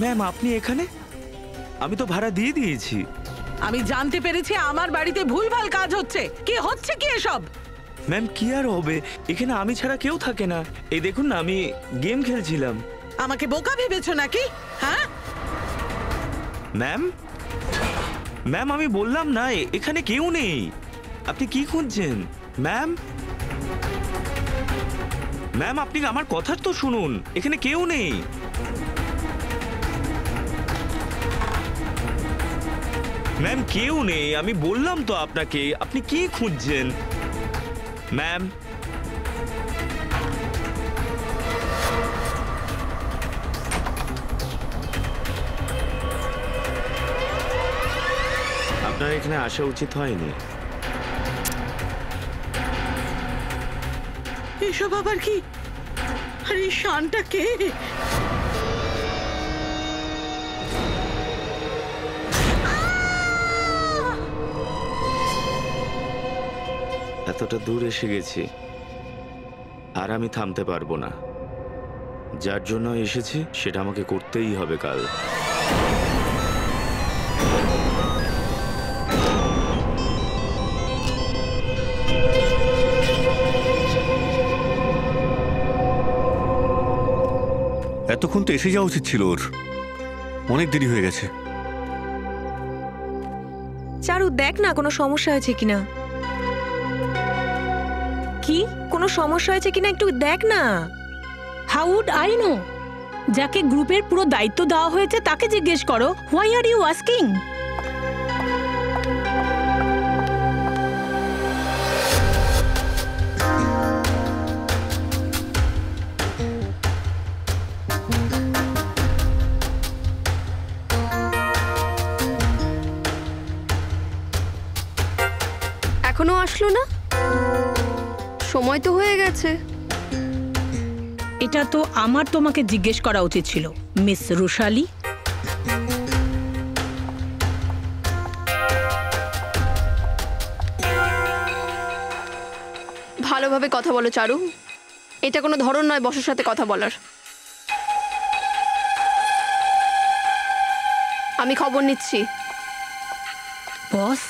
Ma'am আপনি এখানে? আমি তো ভাড়া দিয়ে দিয়েছি। আমি জানতে পেরেছি আমার বাড়িতে ভুলভাল কাজ হচ্ছে। কি হচ্ছে কি এসব? ম্যাম কি আর হবে? এখানে আমি ছাড়া কেউ থাকে না। এই দেখুন না আমি গেম খেলছিলাম। আমাকে বোকা ভেবেছো নাকি? হ্যাঁ? ম্যাম? ম্যাম আমি বললাম না এখানে কেউ নেই। আপনি কি খুঁজছেন? ম্যাম? ম্যাম আপনি আমার কথা তো শুনুন। এখানে কেউ নেই। ম্যাম কেউ নেই। আমি বললাম তো আপনাকে, আপনি কি খুঁজছেন? ম্যাম আপনার এখানে আসা উচিত হয়নি। এসব আবার কি? আরে শানটা কে? এতটা দূর এসে গেছি আর আমি থামতে পারব না। যার জন্য এসেছি সেটা আমাকে করতেই হবে কাল। এতক্ষণ তো এসে যাওয়া উচিত ছিল ওর। অনেক দেরি হয়ে গেছে। চারু দেখ না কোনো সমস্যা হয়েছে কিনা। কি? কোনো সমস্যা হয়েছে কিনা একটু দেখ না। হাউ উড আই নো যাকে গ্রুপের পুরো দায়িত্ব দেওয়া হয়েছে তাকে জিজ্ঞেস করো হোয়াই আর ইউ আস্কিং এখনও আসলো না? সময় তো হয়ে গেছে। এটা তো আমার তোমাকে জিজ্ঞেস করা উচিত ছিল মিস রুশালি। ভালোভাবে কথা বলো চারু। এটা কোনো ধরন নয় বসের সাথে কথা বলার। আমি খবর নিচ্ছি। Boss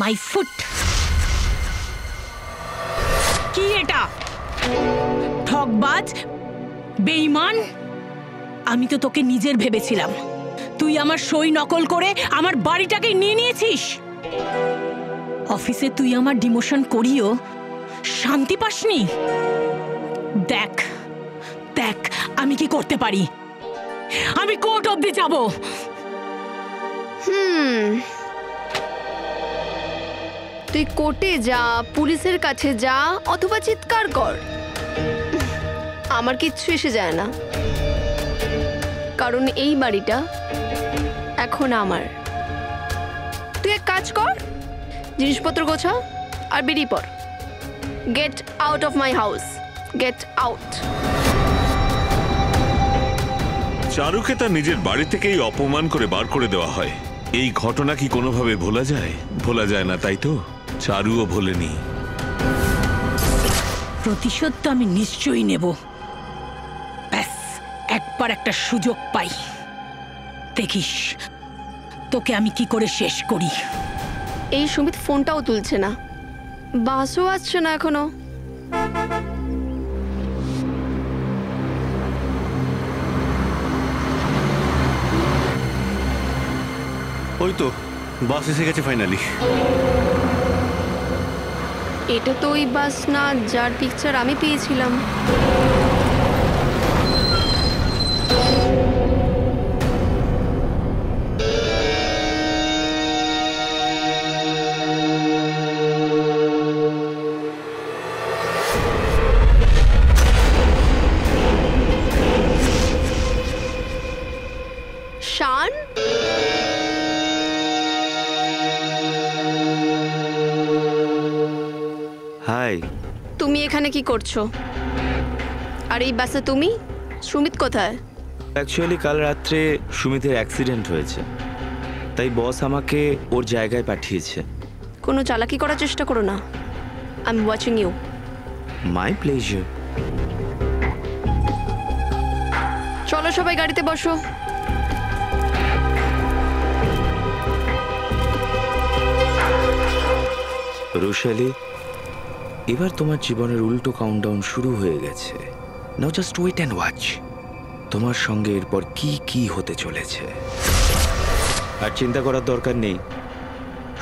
my foot. কি এটা? ঠকবাজ বেইমান আমি তো তোকে নিজের ভেবেছিলাম। তুই আমার সই নকল করে আমার বাড়িটাকে নিয়ে নিয়েছিস। অফিসে তুই আমার ডিমোশন করিও, শান্তি পাসনি? দেখ দেখ, আমি কি করতে পারি? আমি কোর্ট অব্দি যাব। হুম। তুই কোর্টে যা, পুলিশের কাছে যা, অথবা চিৎকার কর। আমার কিচ্ছু এসে যায় না। কারণ এই বাড়িটা এখন আমার। তুই এক কাজ কর, জিনিসপত্র গোছা আর বেরিয়ে পড়। Get out of my house get out চারুকে তার নিজের বাড়ি থেকেই অপমান করে বার করে দেওয়া হয়। এই ঘটনা কি কোনোভাবে ভোলা যায়? ভোলা যায় না, তাই তো? চারুও ভোলেনি। প্রতিশোধ তো আমি নিশ্চয়ই নেব। ব্যাস একবার একটা সুযোগ পাই। দেখিস তোকে আমি কি করে শেষ করি? এই সুমিত ফোনটাও তুলছে না। বাসও আসছে না এখনও। ওই তো বাস এসে গেছে ফাইনালি এটা তো ওই বাস না যার পিকচার আমি পেয়েছিলাম। করছ? আর এই বাসে তুমি? সুমিত কোথায়? অ্যাকচুয়ালি কাল রাত্রে সুমিতের অ্যাক্সিডেন্ট হয়েছে। তাই বস আমাকে ওর জায়গায় পাঠিয়েছে। কোনো চালাকি করার চেষ্টা করো না। I am watching you my pleasure চলো সবাই গাড়িতে বসো। রুশালি এবার তোমার জীবনের উল্টো কাউন্টডাউন শুরু হয়ে গেছে। Now just wait and watch তোমার সঙ্গে এরপর কি কি হতে চলেছে। আর চিন্তা করার দরকার নেই।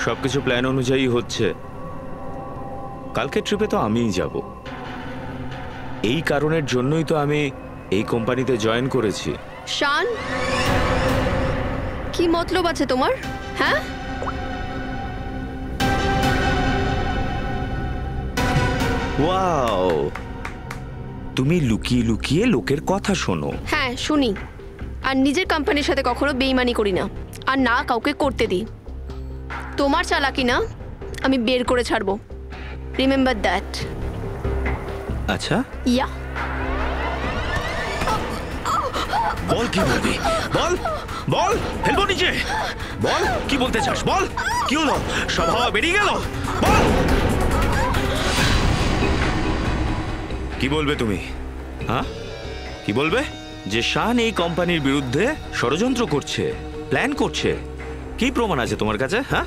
সবকিছু প্ল্যান অনুযায়ী হচ্ছে। কালকে ট্রিপে তো আমিই যাব। এই কারণের জন্যই তো আমি এই কোম্পানিতে জয়েন করেছি। শান কি মতলব আছে তোমার? হ্যাঁ? ওয়াও তুমি লুকিয়ে লুকিয়ে লোকের কথা শোনো। হ্যাঁ শুনি। আর নিজের কোম্পানির সাথে কখনো বেইমানি করি না। আর না কাউকে করতে দিই। তোমার চালাকি না আমি বের করে ছাড়বো। রিমেম্বার দ্যাট আচ্ছা? ইয়া বল কি বলবি? বল বল ফেলব নিচে। বল কি বলতে চাস? বল কি হলো? সব হাওয়া বেরিয়ে গেল? বল! কি বলবে তুমি? হ্যাঁ? কি বলবে? যে শান এই কোম্পানির বিরুদ্ধে ষড়যন্ত্র করছে প্ল্যান করছে। কি প্রমাণ আছে তোমার কাছে হ্যাঁ?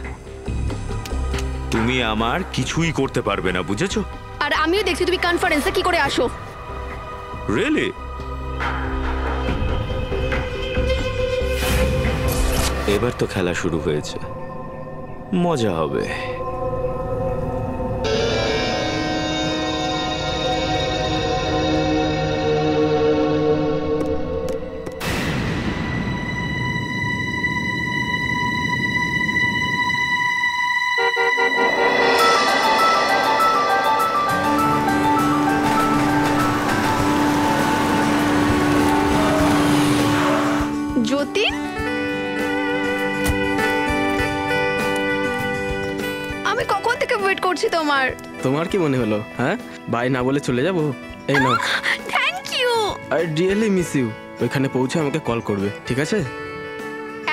তুমি আমার কিছুই করতে পারবে না বুঝেছ? আর আমিও দেখছি তুমি কনফারেন্সে কি করে আসো। রিয়েলি এবার তো খেলা শুরু হয়েছে। মজা হবে। তোমার কি মনে হলো হ্যাঁ? বাই না বলে চলে যাব? এই নাও। Thank you I really miss you ওইখানে পৌঁছে আমাকে কল করবে ঠিক আছে?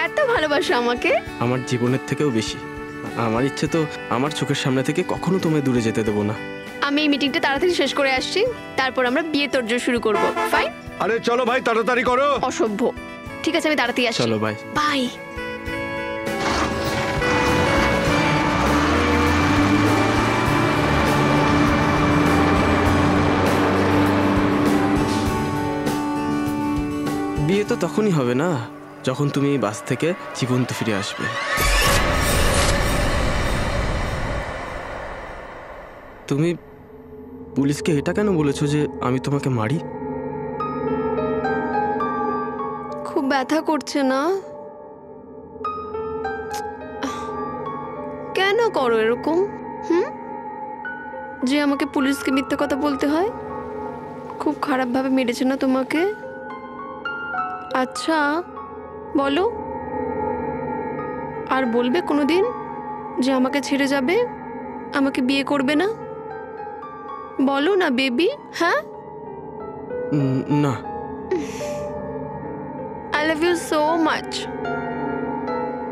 এত ভালোবাসো আমাকে। আমার জীবনের থেকেও বেশি। আমার ইচ্ছে তো আমার চোখের সামনে থেকে কখনো তোমায় দূরে যেতে দেবো না। আমি এই মিটিংটা তাড়াতাড়ি শেষ করে আসছি। তারপর আমরা বিয়ে তোরজোর শুরু করব। ফাইন আরে চলো ভাই তাড়াতাড়ি করো। অসভ্য। ঠিক আছে আমি তাড়াতাড়ি আসছি। চলো ভাই বাই তো তখনই হবে না, যখন তুমি এই বাস থেকে জীবন্ত ফিরে আসবে। তুমি পুলিশকে এটা কেন বলেছ যে আমি তোমাকে মারি? খুব ব্যথা করছে না? কেন করো এরকম? হুম? যে আমাকে পুলিশকে মিথ্যে কথা বলতে হয়? খুব খারাপভাবে মেরেছে না তোমাকে? আচ্ছা বলো। আর বলবে কোনোদিন যে আমাকে ছেড়ে যাবে? আমাকে বিয়ে করবে না? বলো না বেবি হ্যাঁ? না। I love you so much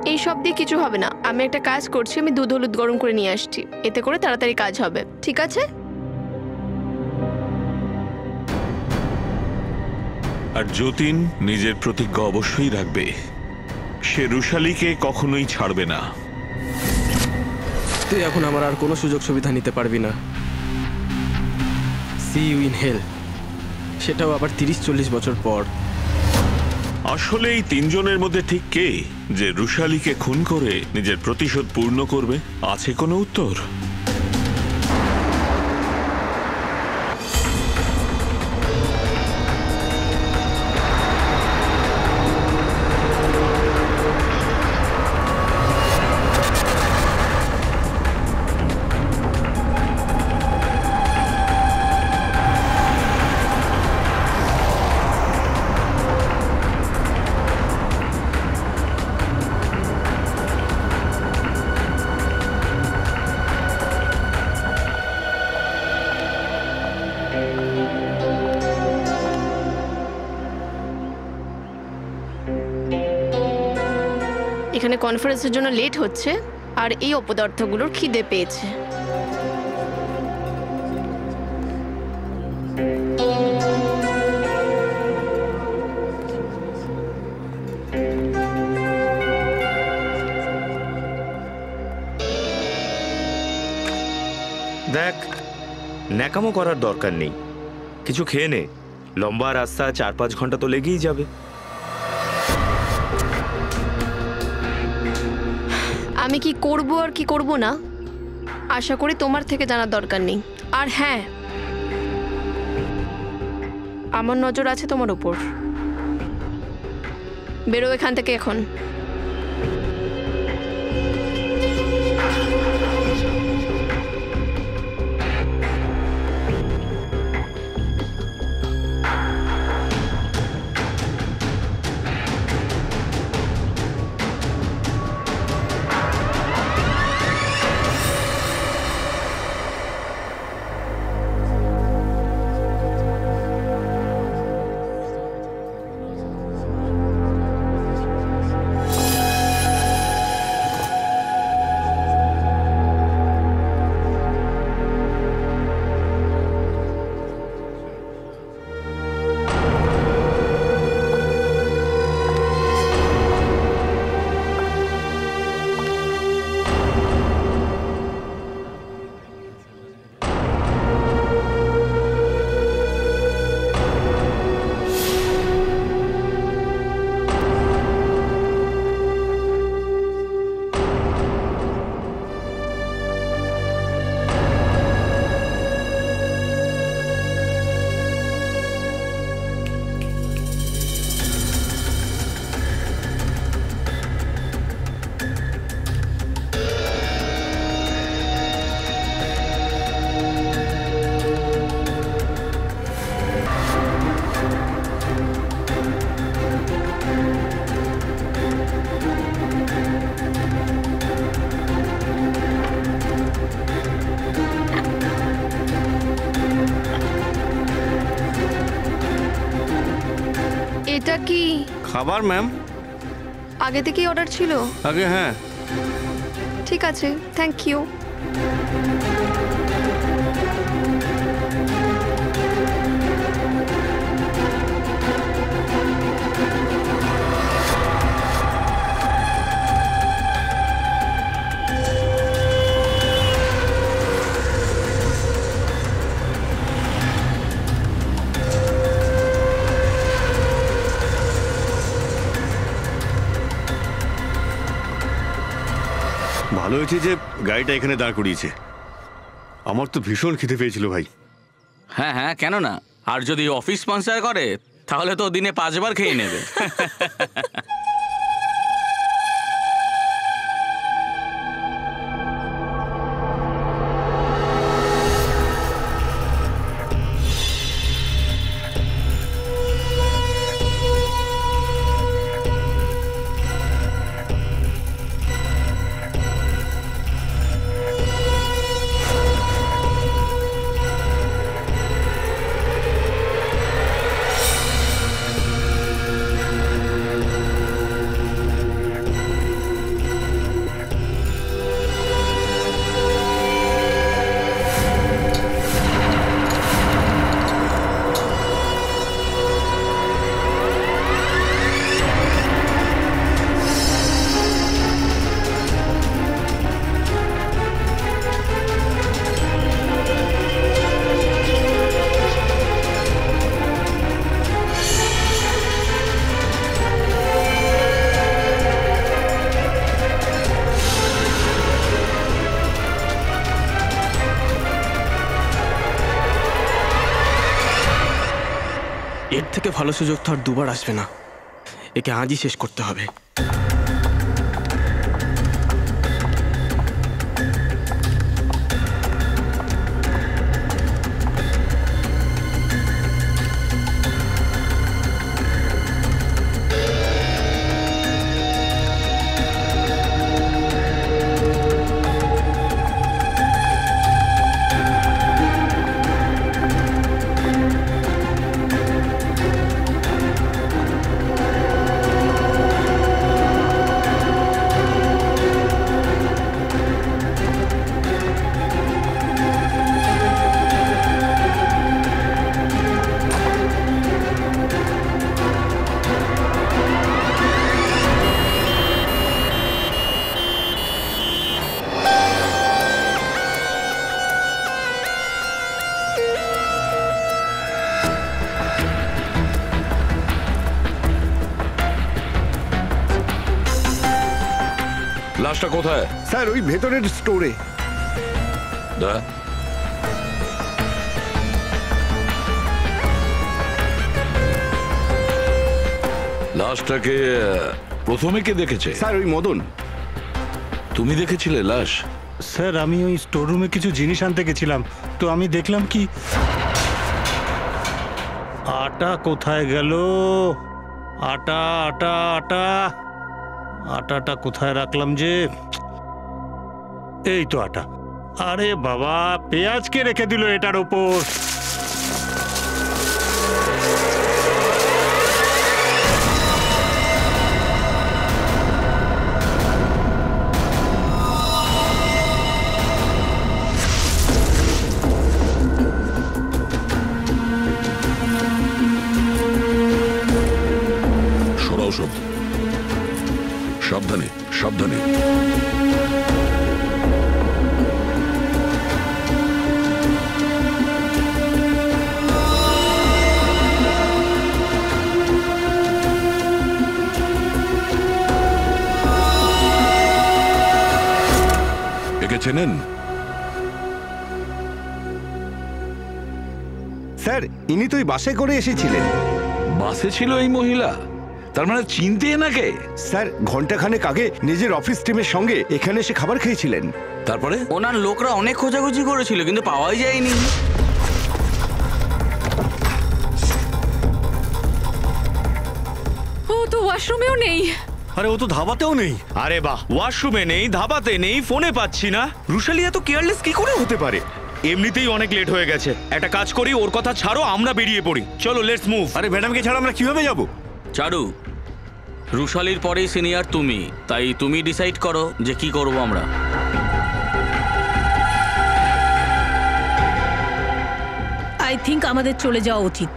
এই সব দিয়ে কিছু হবে না। আমি একটা কাজ করছি আমি দুধ হলুদ গরম করে নিয়ে আসছি। এতে করে তাড়াতাড়ি কাজ হবে। ঠিক আছে? আর যতীন নিজের প্রতিজ্ঞা অবশ্যই রাখবে। সে রুশালিকে কখনোই ছাড়বে না। তুই এখন আমার আর কোনো সুযোগ সুবিধা নিতে পারবি না। সি ইউ ইন হেল সেটাও আবার তিরিশ চল্লিশ বছর পর। আসলে এই তিনজনের মধ্যে ঠিক কে যে রুশালিকে খুন করে নিজের প্রতিশোধ পূর্ণ করবে আছে কোনো উত্তর? কনফারেন্সের জন্য লেট হচ্ছে আর এই অপদার্থগুলোর খিদে পেয়েছে। দেখ, ন্যাকামো করার দরকার নেই। কিছু খেয়ে নে। লম্বা রাস্তা চার পাঁচ ঘণ্টা তো লেগেই যাবে। আমি কি করব আর কি করব না? আশা করি তোমার থেকে জানার দরকার নেই। আর হ্যাঁ আমার নজর আছে তোমার উপর। বেরো এখান থেকে এখন। খাবার ম্যাম আগে থেকেই অর্ডার ছিল? আগে হ্যাঁ। ঠিক আছে থ্যাংক ইউ ভালো হয়েছে যে গাড়িটা এখানে দাঁড় করিয়েছে। আমার তো ভীষণ খিদে পেয়েছিল ভাই। হ্যাঁ হ্যাঁ কেন না আর যদি অফিস স্পন্সার করে তাহলে তো দিনে পাঁচবার খেয়ে নেবে। এর থেকে ভালো সুযোগ তো আর দুবার আসবে না। একে আজই শেষ করতে হবে। স্যার ওই ভেতরের স্টোরে দা। লাশটাকে প্রথমে কে দেখেছে? স্যার ওই মদন। তুমি দেখেছিলে লাশ? স্যার আমি ওই স্টোর রুমে কিছু জিনিস আনতে গেছিলাম। তো আমি দেখলাম কি? আটা কোথায় গেল? আটা আটা আটা। আটাটা কোথায় রাখলাম যে? এই তো আটা। আরে বাবা পেঁয়াজকে রেখে দিল এটার ওপর ইনি তো ওই বাসে করে এসেছিলেন। বাসে ছিল এই মহিলা? তার মানে চিনতে এনাকে? স্যার ঘন্টাখানেক আগে নিজের অফিস টিমের সঙ্গে এখানে এসে খাবার খেয়েছিলেন। তারপরে? ওনার লোকরা অনেক খোঁজাখুঁজি করেছিল কিন্তু পাওয়াই যায়নি। ও তো ওয়াশরুমেও নেই। আরে ও তো ধাবাতেও নেই। আরে বাহ ওয়াশরুমে নেই ধাবাতে নেই ফোনে পাচ্ছি না। রুশালি এত কেয়ারলেস কি করে হতে পারে? এমনিতেই অনেক লেট হয়ে গেছে। একটা কাজ করি ওর কথা ছাড়ো আমরা বেরিয়ে পড়ি। চলো লেটস মুভ আরে ম্যাডামকে ছাড়া আমরা কীভাবে যাব? চারু রুশালির পরেই সিনিয়র তুমি তাই তুমি ডিসাইড করো যে কি করব আমরা। আই থিঙ্ক আমাদের চলে যাওয়া উচিত।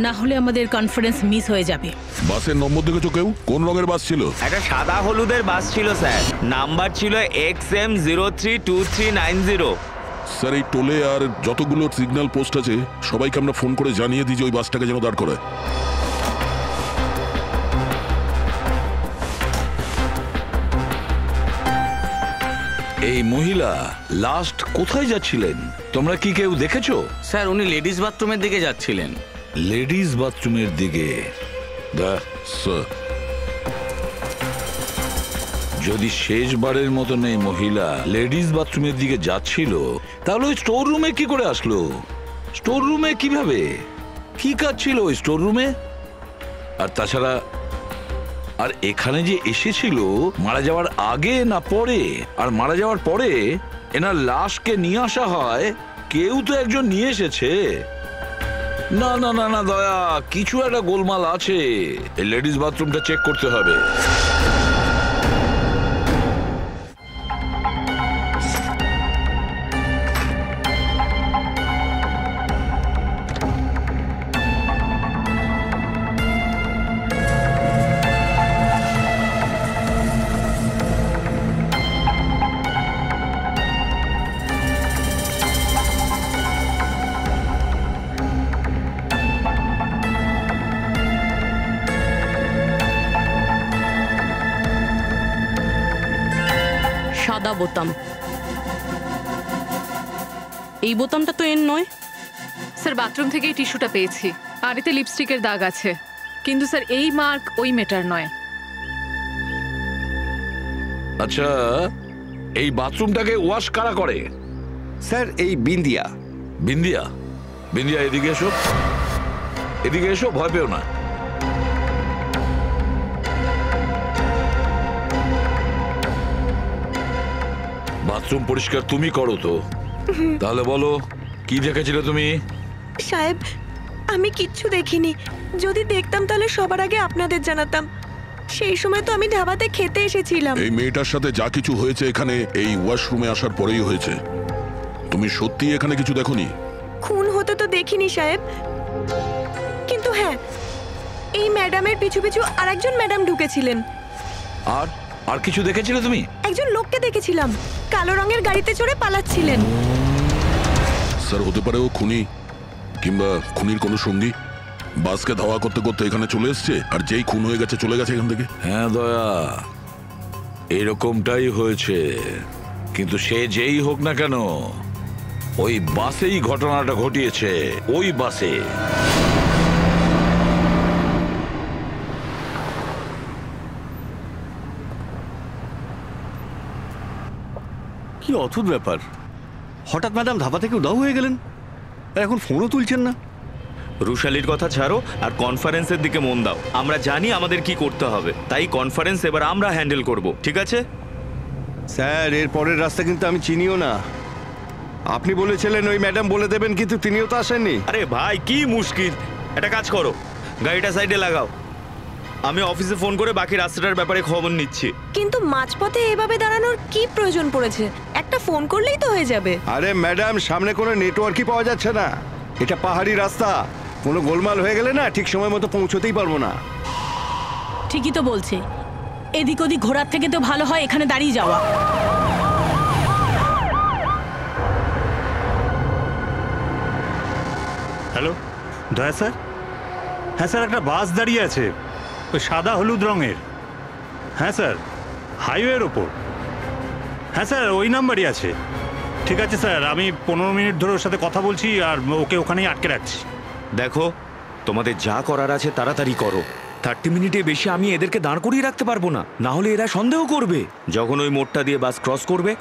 না হলে আমাদের কনফারেন্স মিস হয়ে যাবে। বাসের নম্বর দেখেছ কেউ? কোন রঙের বাস ছিল? একটা সাদা হলুদের বাস ছিল স্যার। নাম্বার ছিল X M zero three two three nine zero sir এই টোলে আর যতগুলো সিগন্যাল পোস্ট আছে সবাইকে আমরা ফোন করে জানিয়ে দিই যে ওই বাসটাকে যেন দাঁড় করায়। এই মহিলা লাস্ট কোথায় যাচ্ছিলেন? তোমরা কি কেউ দেখেছ? স্যার উনি লেডিস বাথরুমের দিকে যাচ্ছিলেন। লেডিস বাথরুমের দিকে। দা স্যার যদি শেষবারের মতন এই মহিলা লেডিস বাথরুমের দিকে যাচ্ছিল, তাহলে ওই স্টোর রুমে কি করে আসলো? স্টোর রুমে কীভাবে? কি কাজ ছিল ওই স্টোর রুমে আর তাছাড়া, আর এখানে যে এসেছিল, মারা যাওয়ার আগে না পরে? আর মারা যাওয়ার পরে এনার লাশকে নিয়ে আসা হয়, কেউ তো একজন নিয়ে এসেছে। না না না না, দয়া, কিছু একটা গোলমাল আছে। লেডিস বাথরুমটা চেক করতে হবে। বাথরুম থেকেই টিস্যুটা পেয়েছি। আর এতে লিপস্টিকের দাগ আছে। কিন্তু স্যার এই মার্ক ওই মেটার নয়। আচ্ছা এই বাথরুমটাকে ওয়াশ কারা করে? স্যার এই বিন্দিয়া। বিন্দিয়া? বিন্দিয়া এদিকে এসো। এদিকে এসো ভয় পেও না। বাথরুম পরিষ্কার তুমি করো তো। তাহলে বলো কি দেখেছিলে তুমি? সাহেব আমি কিচ্ছু দেখিনি। যদি দেখতাম তাহলে সবার আগে আপনাদের জানাতাম। সেই সময় তো আমি ধাবাতে খেতে এসেছিলাম। এই মেয়েটার সাথে যা কিছু হয়েছে এখানে এই ওয়াশরুমে আসার পরেই হয়েছে। তুমি সত্যি এখানে কিছু দেখোনি? খুন হতে তো দেখিনি সাহেব। কিন্তু হ্যাঁ এই ম্যাডামের পিছু পিছু আরেকজন ম্যাডাম ঢুকেছিলেন। আর আর কিছু দেখেছিলে তুমি? একজন লোককে দেখেছিলাম। কালো রঙের গাড়িতে চড়ে পালাচ্ছিলেন। স্যার হতে পারে ও খুনি। কিংবা খুনির কোনো সঙ্গী? বাসকে ধাওয়া করতে করতে এখানে চলে এসছে? আর যেই খুন হয়ে গেছে চলে গেছে এখান থেকে? হ্যাঁ দয়া। এরকমটাই হয়েছে। কিন্তু সে যেই হোক না কেন ওই বাসেই ঘটনাটা ঘটিয়েছে। ওই বাসে। কি অদ্ভুত ব্যাপার। হঠাৎ ম্যাডাম ধাবা থেকে উদাও হয়ে গেলেন। আর এখন ফোনও তুলছেন না। রুশালির কথা ছাড়ো আর কনফারেন্সের দিকে মন দাও। আমরা জানি আমাদের কি করতে হবে তাই কনফারেন্স এবার আমরা হ্যান্ডেল করব ঠিক আছে? স্যার এর পরের রাস্তা কিন্তু আমি চিনিও না। আপনি বলেছিলেন ওই ম্যাডাম বলে দেবেন কিন্তু তিনিও তো আসেননি। আরে ভাই কি মুশকিল! একটা কাজ করো গাড়িটা সাইডে লাগাও। আমি অফিসে ফোন করে বাকি রাস্তাটার ব্যাপারে খবর নিচ্ছি। কিন্তু মাঝপথে এভাবে দাঁড়ানোর কি প্রয়োজন পড়েছে? একটা ফোন করলেই তো হয়ে যাবে। আরে ম্যাডাম সামনে কোনো নেটওয়ার্কই পাওয়া যাচ্ছে না। এটা পাহাড়ি রাস্তা। কোনো গোলমাল হয়ে গেলে না ঠিক সময় মতো পৌঁছতেই পারব না। ঠিকই তো বলছে। এদিক ওদিক ঘোরার থেকে তো ভালো হয় এখানে দাঁড়িয়ে যাওয়া। হ্যালো দয়া স্যার? হ্যাঁ স্যার একটা বাস দাঁড়িয়ে আছে। ওই সাদা হলুদ রঙের। হ্যাঁ স্যার। হাইওয়ের ওপর। হ্যাঁ স্যার ওই নাম্বারই আছে। ঠিক আছে স্যার আমি পনেরো মিনিট ধরে ওর সাথে কথা বলছি আর ওকে ওখানেই আটকে রাখছি। দেখো তোমাদের যা করার আছে তাড়াতাড়ি করো। থার্টি মিনিটে বেশি আমি এদেরকে দাঁড় করিয়ে রাখতে পারব না না হলে এরা সন্দেহ করবে। যখন ওই মোড়টা দিয়ে বাস ক্রস করবে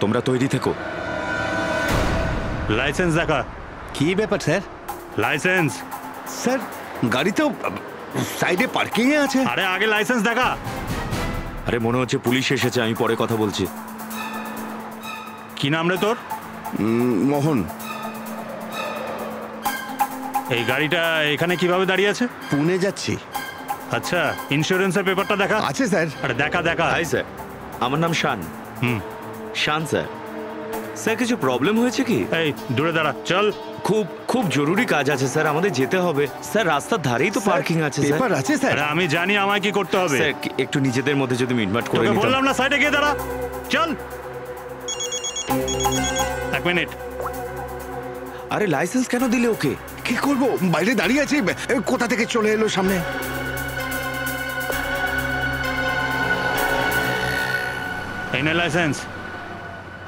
তোমরা তৈরি থেকো। লাইসেন্স দেখা। কি ব্যাপার স্যার? লাইসেন্স। স্যার গাড়ি তো সাইডে পার্কিং এ আছে? আরে আগে লাইসেন্স দেখা। আরে মনে হচ্ছে পুলিশ এসেছে আমি পরে কথা বলছি। কি নাম রে তোর? মোহন। এই গাড়িটা এখানে কীভাবে দাঁড়িয়ে আছে? পুনে যাচ্ছি। আচ্ছা ইন্স্যুরেন্সের পেপারটা দেখা। আছে স্যার। আরে দেখা দেখা। হাই স্যার আমার নাম শান। হুম। শান স্যার। স্যার কিছু প্রবলেম হয়েছে কি? এই দূরে দাঁড়া চল। খুব খুব জরুরি কাজ আছে স্যার। আমাদের যেতে হবে। স্যার রাস্তার ধারেই তো পার্কিং আছে স্যার। পেপার আছে স্যার। আরে আমি জানি আমায় কি করতে হবে। স্যার একটু নিজেদের মধ্যে যদি মিটমাট করে তোকে নিতাম। বললাম না সাইডে গিয়ে দাঁড়া। চল। এক মিনিট। আরে লাইসেন্স কেন দিলে ওকে? কি করব? বাইরে দাঁড়িয়ে আছি। এ, কোথা থেকে চলে এলো সামনে? এই নে লাইসেন্স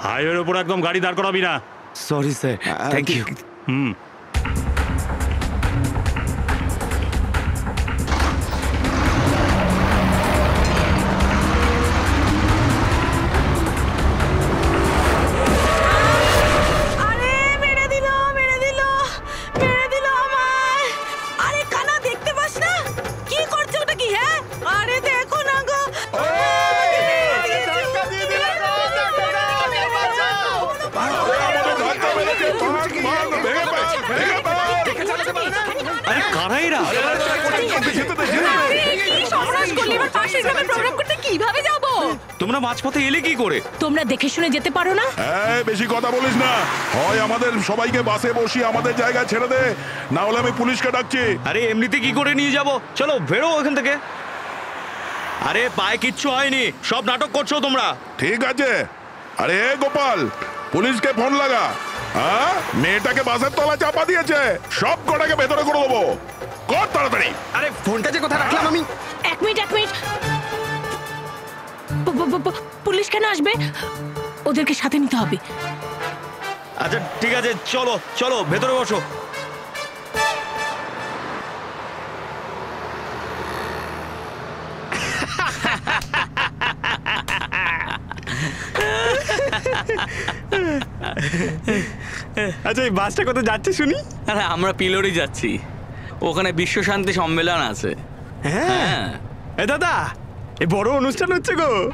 হাইওয়ের উপর একদম গাড়ি দাঁড় করাবি না। Sorry sir thank you hmm তোমরা মাঝপথে এলে কি করে? তোমরা দেখে শুনে যেতে পারো না? এই, বেশি কথা বলিস না। হয় আমাদের সবাইকে বাসে বসিয়ে আমাদের জায়গায় ছেড়ে দে না হলে আমি পুলিশকে ডাকছি। আরে এমনিতে কি করে নিয়ে যাব? চলো বেরো ওখান থেকে। আরে পায়ে কিচ্ছু হয়নি। সব নাটক করছ তোমরা। ঠিক আছে। আরে গোপাল পুলিশকে ফোন লাগা। হ্যাঁ মেয়েটাকে বাসের তলা চাপা দিয়েছে। সব কটাকে ভেতরে করে দেবো। কর তাড়াতাড়ি। আরে ফোনটা যে কথা রাখলাম আমি? এক মিনিট এক মিনিট। পুলিশ কেন আসবে? ওদেরকে সাথে নিতে হবে। আচ্ছা ঠিক আছে চলো চলো ভেতরে বসো। আচ্ছা এই বাসটা কত যাচ্ছে শুনি? আরে আমরা পিলোরি যাচ্ছি। ওখানে বিশ্ব শান্তি সম্মেলন আছে। হ্যাঁ। এ দাদা এ বড় অনুষ্ঠান হচ্ছে গো।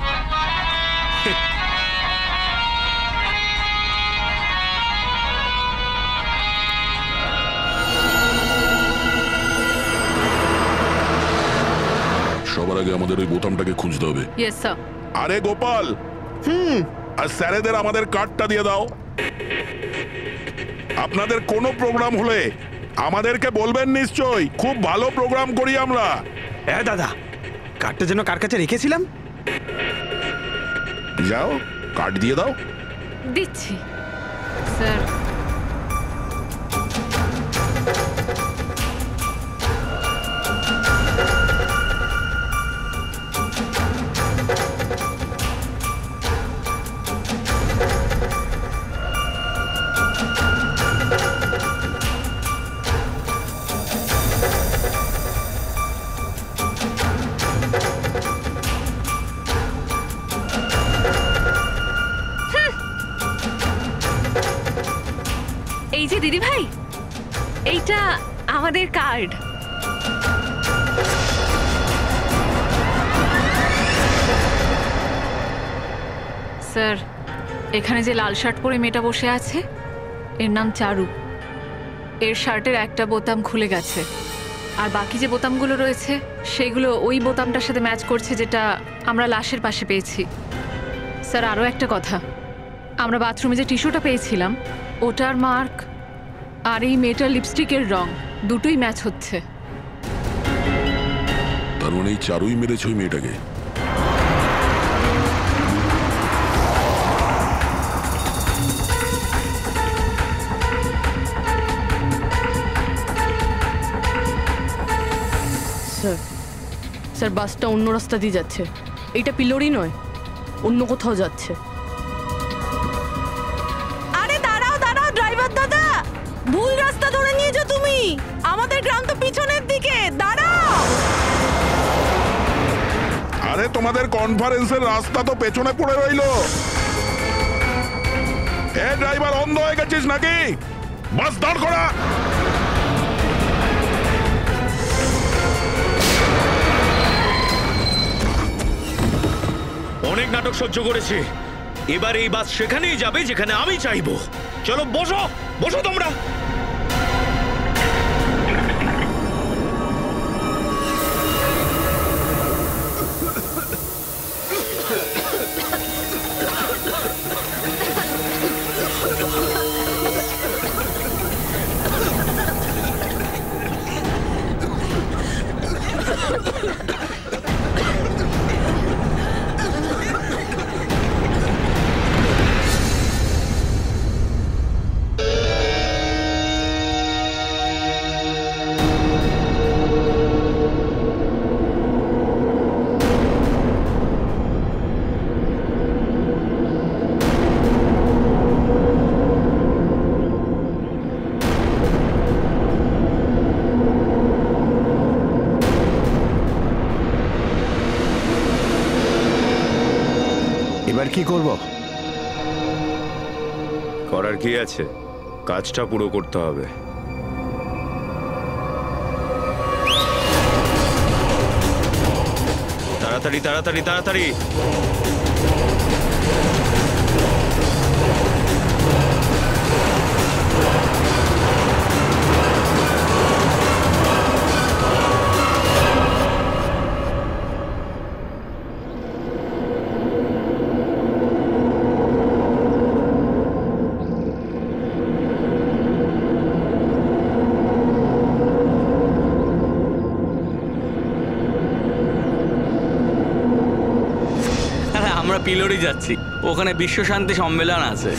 সবার আগে আমাদের ওই বোতামটাকে খুঁজতে হবে। ইয়েস স্যার আরে গোপাল। হুম। আর স্যারেদের আমাদের কার্ডটা দিয়ে দাও। আপনাদের কোনো প্রোগ্রাম হলে আমাদেরকে বলবেন নিশ্চয়ই। খুব ভালো প্রোগ্রাম করি আমরা। হ্যাঁ দাদা কার্ডটা যেন কার কাছে রেখেছিলাম? যাও কার্ড দিয়ে দাও। দিচ্ছি। স্যার এখানে যে লাল শার্ট পরে মেয়েটা বসে আছে, এর নাম চারু। এর শার্টের একটা বোতাম খুলে গেছে। আর বাকি যে বোতামগুলো রয়েছে সেগুলো ওই বোতামটার সাথে ম্যাচ করছে যেটা আমরা লাশের পাশে পেয়েছি। স্যার আরও একটা কথা। আমরা বাথরুমে যে টিস্যুটা পেয়েছিলাম, ওটার মার্ক আর এই মেয়েটার লিপস্টিকের রং দুটোই ম্যাচ হচ্ছে। তার মানে চারুই মেরেছে ওই মেয়েটাকে। স্যার। স্যার বাসটা অন্য রাস্তা দিয়ে যাচ্ছে। এইটা পিলোরি নয় অন্য কোথাও যাচ্ছে। আরে দাঁড়াও দাঁড়াও ড্রাইভার দাদা। ভুল রাস্তা ধরে নিয়েছো তুমি। আমাদের গ্রাম তো পিছনের দিকে। দাঁড়াও। আরে তোমাদের কনফারেন্সের রাস্তা তো পেছনে পড়ে রইল। এ ড্রাইভার অন্ধ হয়ে গেছিস নাকি? বাস দাঁড় করা। অনেক নাটক সহ্য করেছি। এবার এই বাস সেখানেই যাবে যেখানে আমি চাইব। চলো, বসো বসো তোমরা। আছে। কাজটা পুরো করতে হবে। তাড়াতাড়ি তাড়াতাড়ি তাড়াতাড়ি। ওখানে বিশ্ব শান্তি সম্মেলন আছে।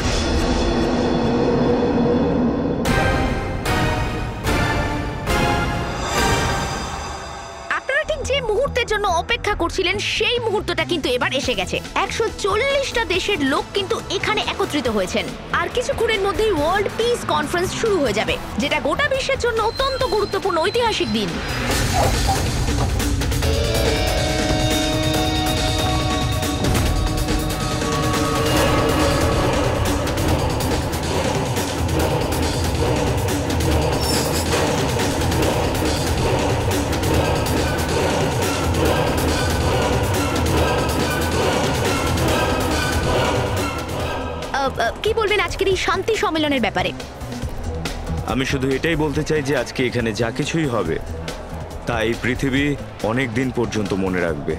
মুহূর্তের জন্য অপেক্ষা করছিলেন, সেই মুহূর্তটা কিন্তু এবার এসে গেছে। একশো চল্লিশটা দেশের লোক কিন্তু এখানে একত্রিত হয়েছেন। আর কিছুক্ষণের মধ্যেই ওয়ার্ল্ড পিস কনফারেন্স শুরু হয়ে যাবে, যেটা গোটা বিশ্বের জন্য অত্যন্ত গুরুত্বপূর্ণ ঐতিহাসিক দিন। সম্মেলনের ব্যাপারে। আমি শুধু এটাই বলতে চাই যে আজকে এখানে যা কিছুই হবে, তাই পৃথিবী অনেক দিন পর্যন্ত মনে রাখবে।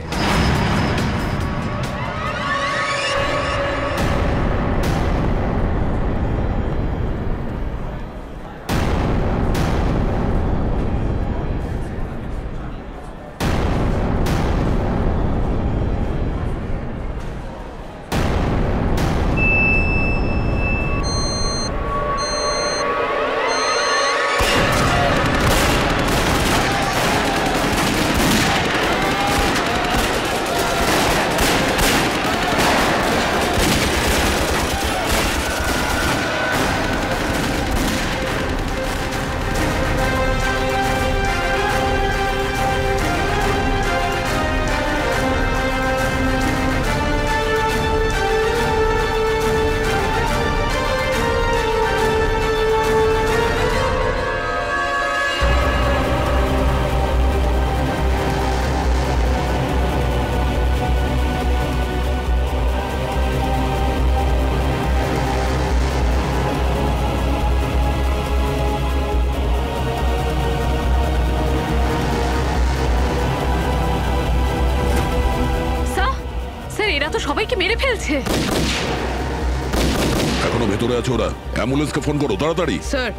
অ্যাম্বুলেন্সকে ফোন করো তাড়াতাড়ি স্যার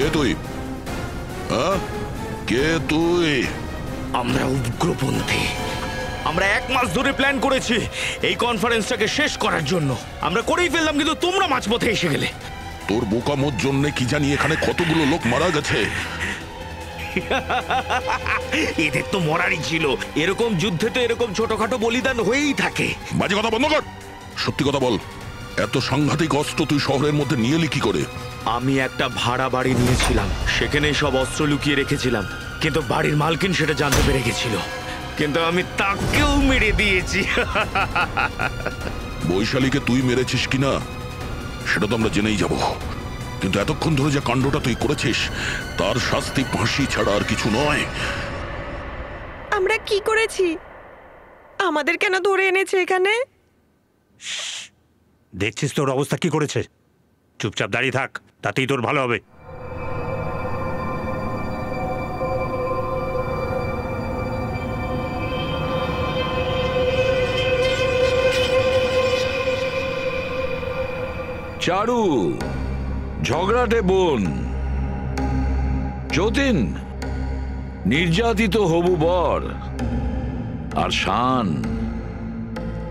কে তুই কে তুই আমরা উগ্রপন্থী। আমরা এক মাস ধরে প্ল্যান করেছি এই কনফারেন্সটাকে শেষ করার জন্য। আমরা করেই ফেললাম কিন্তু তোমরা মাঝপথে এসে গেলে। তোর বোকামোর জন্য কি জানি এখানে কতগুলো লোক মারা গেছে। এদের তো মরারই ছিল। এরকম যুদ্ধে তো এরকম ছোটখাটো বলিদান হয়েই থাকে। বাজে কথা বন্ধ কর। সত্যি কথা বল। এত সাংঘাতিক অস্ত্র তুই শহরের মধ্যে নিয়ে এলি কি করে? আমি একটা ভাড়া বাড়ি নিয়েছিলাম। সেখানেই সব অস্ত্র লুকিয়ে রেখেছিলাম। কিন্তু বাড়ির মালকিন সেটা জানতে পেরে গেছিল। কিন্তু আমি তাকেও মেরে দিয়েছি। বৈশালীকে তুই মেরেছিস কিনা সেটা তো আমরা জেনেই যাব। কিন্তু এতক্ষণ ধরে যে কাণ্ডটা তুই করেছিস তার শাস্তি ফাঁসি ছাড়া আর কিছু নয়। আমরা কি করেছি? আমাদের কেন ধরে এনেছে এখানে? দেখছিস তোর অবস্থা কি করেছে? চুপচাপ দাঁড়িয়ে থাক, তাতেই তোর ভালো হবে। চারু ঝগড়াটে বোন। যতীন, নির্যাতিত হবু বর আর শান,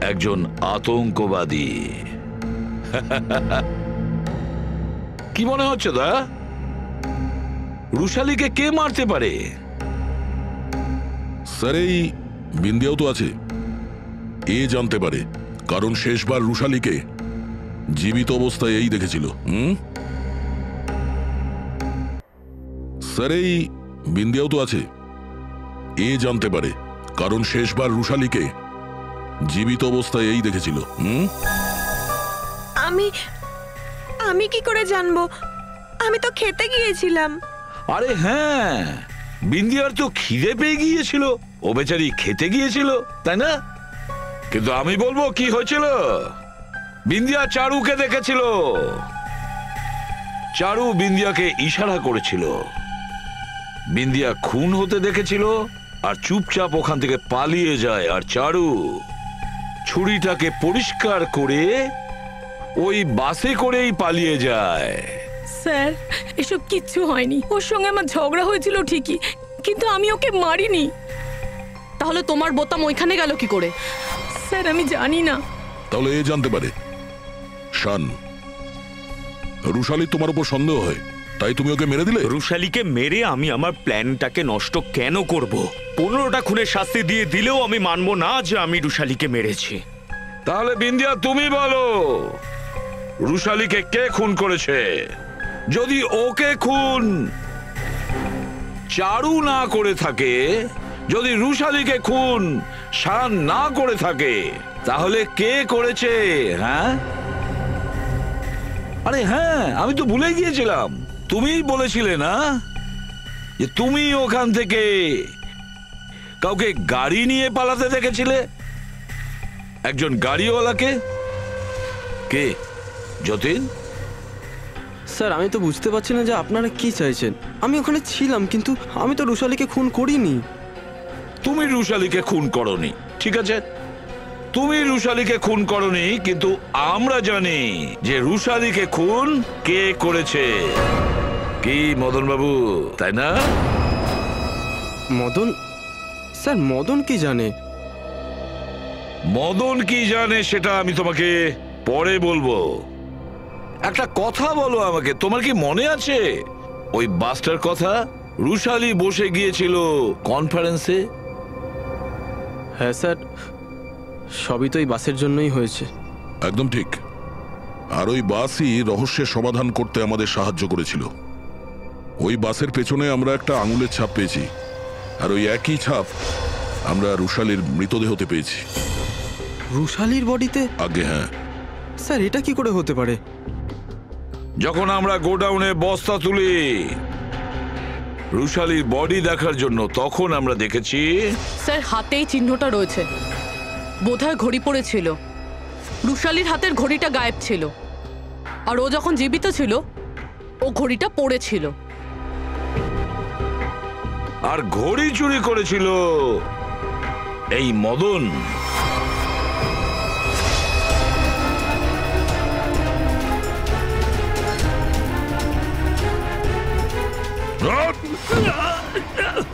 একজন আতঙ্কবাদী। কি মনে হচ্ছে, দা? রুশালীকে কে মারতে পারে? স্যার, এই বিন্দিয়াও তো আছে। এ জানতে পারে, কারণ শেষবার রুশালীকে জীবিত অবস্থায় এই দেখেছিল স্যার, এই বিন্দিয়াও তো আছে। এ জানতে পারে, কারণ শেষবার রুশালীকে জীবিত অবস্থায় এই দেখেছিল, হুম? আমি আমি কি করে জানব? আমি তো খেতে গিয়েছিলাম। আরে হ্যাঁ বিন্দিয়ার তো খিদে পেয়ে গিয়েছিল। ও বেচারি খেতে গিয়েছিল, তাই না? কিন্তু আমি বলব, কি হয়েছিল? বিন্দিয়া চারুকে দেখেছিল। চারু বিন্দিয়াকে ইশারা করেছিল। বিন্দিয়া খুন হতে দেখেছিল আর চুপচাপ ওখান থেকে পালিয়ে যায়। আর চারু ছুরিটাকে পরিষ্কার করে ওই বাসে করেই পালিয়ে যায়। স্যার এসব কিচ্ছু হয়নি। ওর সঙ্গে আমার ঝগড়া হয়েছিল ঠিকই কিন্তু আমি ওকে মারিনি। তাহলে তোমার বোতাম ওইখানে গেল কি করে? স্যার আমি জানি না। তাহলে এ জানতে পারে। শান রুশালি তোমার উপর সন্দেহ হয়। তাই তুমি ওকে মেরে দিলে? রুশালিকে মেরে আমি আমার প্ল্যানটাকে নষ্ট কেন করব? পনেরোটা খুনের শাস্তি দিয়ে দিলেও আমি মানবো না যে আমি রুশালিকে মেরেছি। তাহলে বিন্দিয়া তুমি বলো। রুশালীকে কে খুন করেছে? যদি ওকে খুন চারু না করে থাকে, যদি রুশালিকে খুন শান না করে থাকে, তাহলে কে করেছে? হ্যাঁ? আরে হ্যাঁ আমি তো ভুলে গিয়েছিলাম। তুমি বলেছিলে না যে তুমি ওখান থেকে কাউকে গাড়ি নিয়ে পালাতে দেখেছিলে? একজন গাড়িওয়ালাকে? কে? যতীন? স্যার আমি তো বুঝতে পারছি না যে আপনারা কি চাইছেন। আমি ওখানে ছিলাম কিন্তু আমি তো রুশালিকে খুন করিনি। তুমি রুশালিকে খুন করনি ঠিক আছে? তুমি রুশালিকে খুন করনি কিন্তু আমরা জানি যে রুশালিকে খুন কে করেছে। কি মদন বাবু তাই না? মদন? স্যার মদন কি জানে? মদন কি জানে সেটা আমি তোমাকে পরে বলব। একটা কথা বলো আমাকে তোমার কি মনে আছে? ওই বাসটার কথা রুশালি বসে গিয়েছিল কনফারেন্সে হ্যাঁ স্যার সবই তো এই বাসের জন্যই হয়েছে। একদম ঠিক। আর ওই বাসই রহস্যের সমাধান করতে আমাদের সাহায্য করেছিল। ওই বাসের পেছনে আমরা একটা আঙুলের ছাপ পেয়েছি। আর ওই একই ছাপ আমরা রুশালীর মৃতদেহতে পেয়েছি। রুশালির বডিতে? আগে হ্যাঁ। স্যার এটা কি করে হতে পারে? যখন আমরা গোডাউনে বস্তা তুলি রুশালির বডি দেখার জন্য তখন আমরা দেখেছি স্যার হাতেই চিহ্নটা রয়েছে। বোধহয় ঘড়ি পড়েছিল। রুশালির হাতের ঘড়িটা গায়েব ছিল। আর ও যখন জীবিত ছিল ও ঘড়িটা পড়েছিল। আর ঘড়ি চুরি করেছিল এই মদন।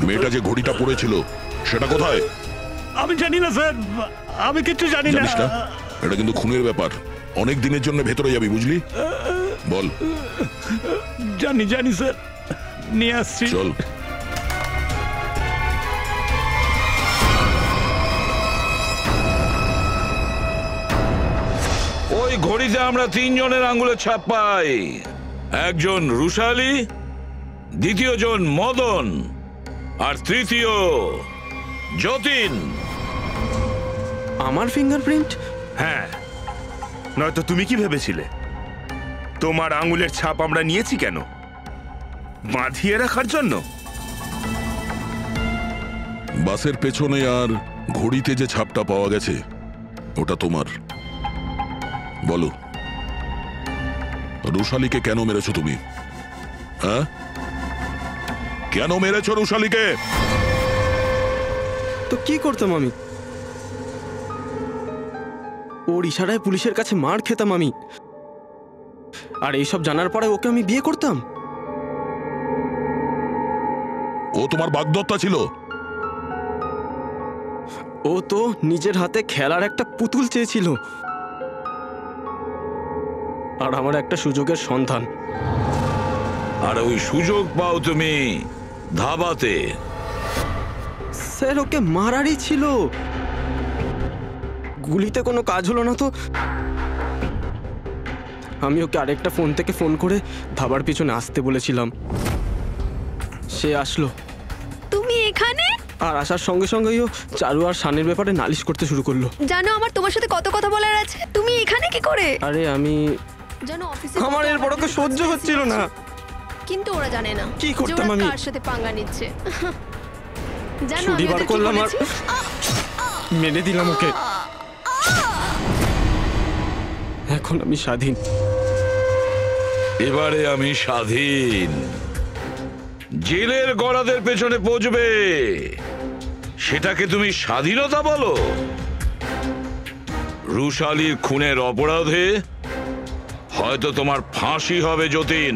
মেয়েটা যে ঘড়িটা পড়েছিল সেটা কোথায়? আমি জানি না স্যার। আমি কিচ্ছু জানি না। না? এটা কিন্তু খুনের ব্যাপার। অনেক দিনের জন্য ভেতরে যাবি বুঝলি? বল। জানি জানি স্যার। নিয়ে আসছি। চল। ওই ঘড়িতে আমরা তিনজনের আঙ্গুলের ছাপ পাই। একজন রুশালী দ্বিতীয় জন মদন আর তৃতীয় যতীন। আমার ফিঙ্গারপ্রিন্ট হ্যাঁ। নয়তো তুমি কি ভেবেছিলে? তোমার আঙুলের ছাপ আমরা নিয়েছি কেন? বাঁধিয়ে রাখার জন্য? বাসের পেছনে আর ঘড়িতে যে ছাপটা পাওয়া গেছে ওটা তোমার। বলো। রুশালিকে কেন মেরেছো তুমি? হ্যাঁ? কেন মেরেছো রুশালীকে? তো কি করতাম আমি? ওর ইশারায় পুলিশের কাছে মার খেতাম আমি। আর এইসব জানার পরে ওকে আমি বিয়ে করতাম? ও তোমার বাগদত্তা ছিল? ও তো নিজের হাতে খেলার একটা পুতুল চেয়েছিল। আর আমার একটা সুযোগের সন্ধান। আর ওই সুযোগ পাও তুমি। ধাবাতে। স্যার ওকে মারারই ছিল। গুলিতে কোনো কাজ হলো না তো। আমি ওকে আরেকটা ফোন থেকে ফোন করে ধাবার পিছনে আসতে বলেছিলাম। সে আসলো। তুমি এখানে? আর আসার সঙ্গে সঙ্গেই ও চারু আর শানের ব্যাপারে নালিশ করতে শুরু করল। জানো আমার তোমার সাথে কত কথা বলার আছে? তুমি এখানে কি করে? আরে আমি জানো অফিসে আমার এর বড় তো সহ্য হচ্ছিল না। কিন্তু ওরা জানে না কি করতাম আমি? কার সাথে পাঙ্গা নিচ্ছে। জানো আমি বার ওদের কি করলাম আর বলেছি? মেনে দিলাম ওকে। এখন আমি স্বাধীন। এবারে আমি স্বাধীন। জেলের গড়াদের পেছনে পচবে। সেটাকে তুমি স্বাধীনতা বলো। রুশালির খুনের অপরাধে হয়তো তোমার ফাঁসি হবে যতীন।